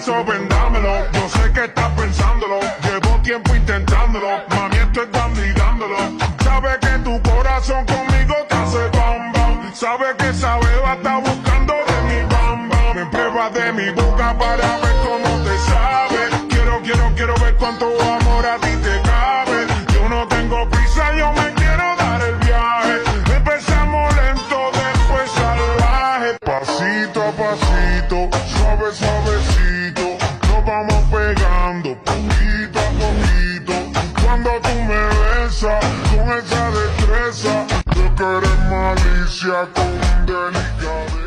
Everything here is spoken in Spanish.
eso vendámelo. Yo sé que estás pensándolo. Llevo tiempo intentándolo. Mami, estoy dando y dándolo. Sabe que tu corazón conmigo te hace bam bam. Sabe que esa beba está buscando de mi bam bam. Me prueba de mi boca para ver cómo te sabe. Quiero, quiero, quiero ver cuánto amor a ti te cabe. Yo no tengo prisa, yo me quiero dar el viaje. Empezamos lento, después salvaje. Pasito a pasito, suave, suavecito. Poquito a poquito. Cuando tú me besas con esa destreza, yo que malicia con delicadeza.